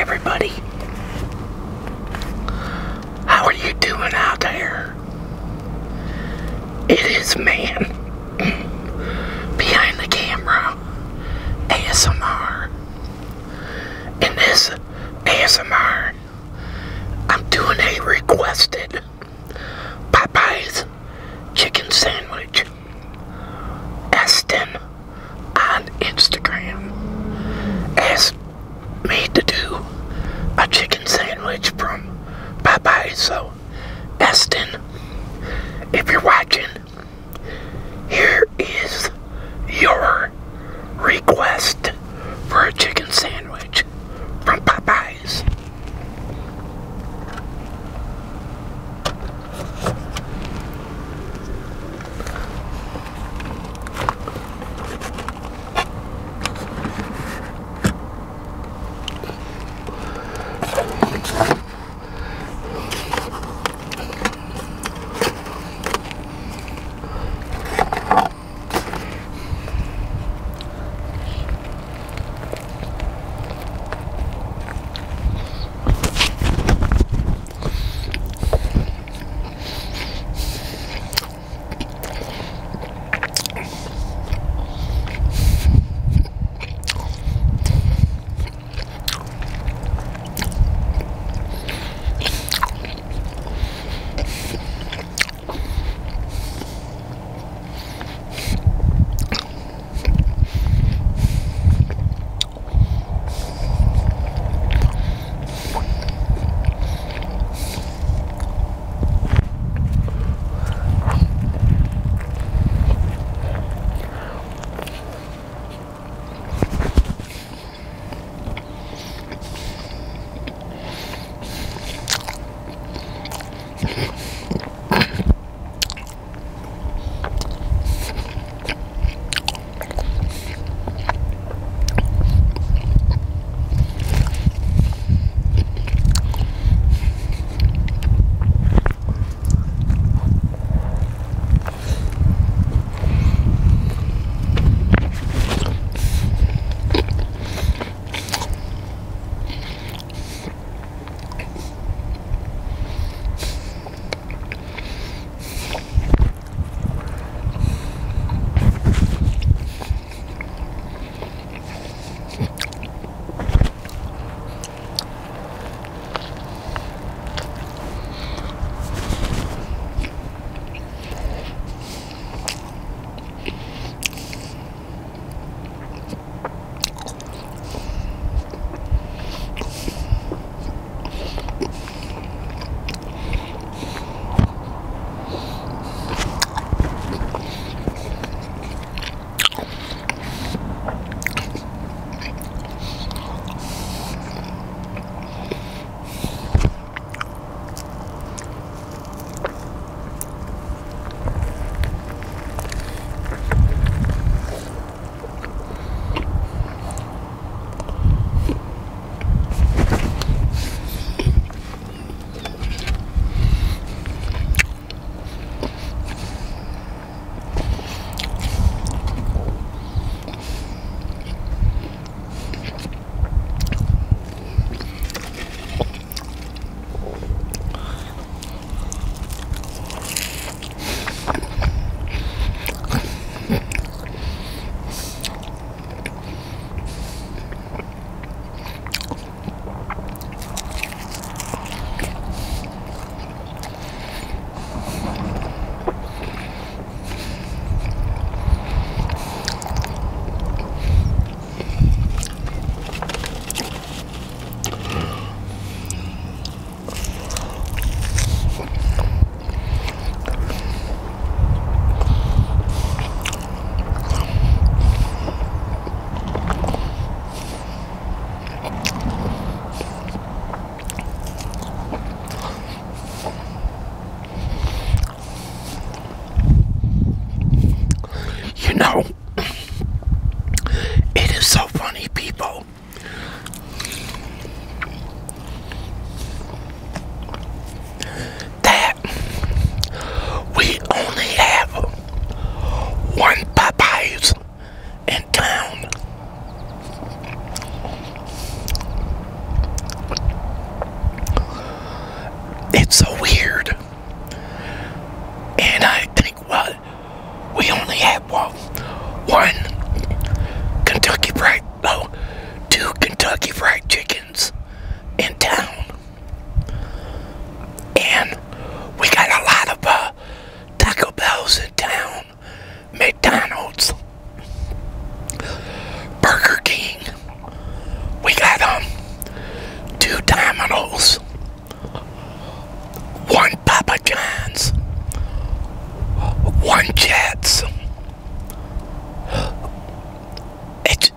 everybody. How are you doing out there? It is man behind the camera ASMR. In this ASMR, I'm doing a requested Popeyes chicken sandwich. Bye.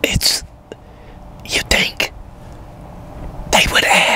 It's you think they would add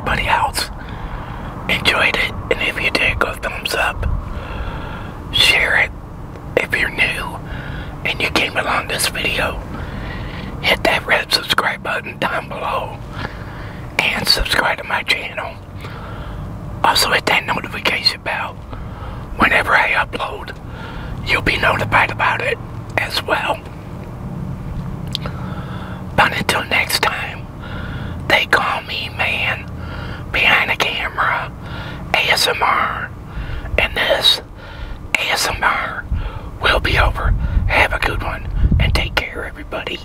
everybody else enjoyed it. And if you did, go thumbs up. Share it if you're new and you came along this video. Hit that red subscribe button down below and subscribe to my channel. Also hit that notification bell. Whenever I upload, you'll be notified about it as well. But until next time, they call me man behind the camera ASMR. And this ASMR will be over. Have a good one and take care, everybody.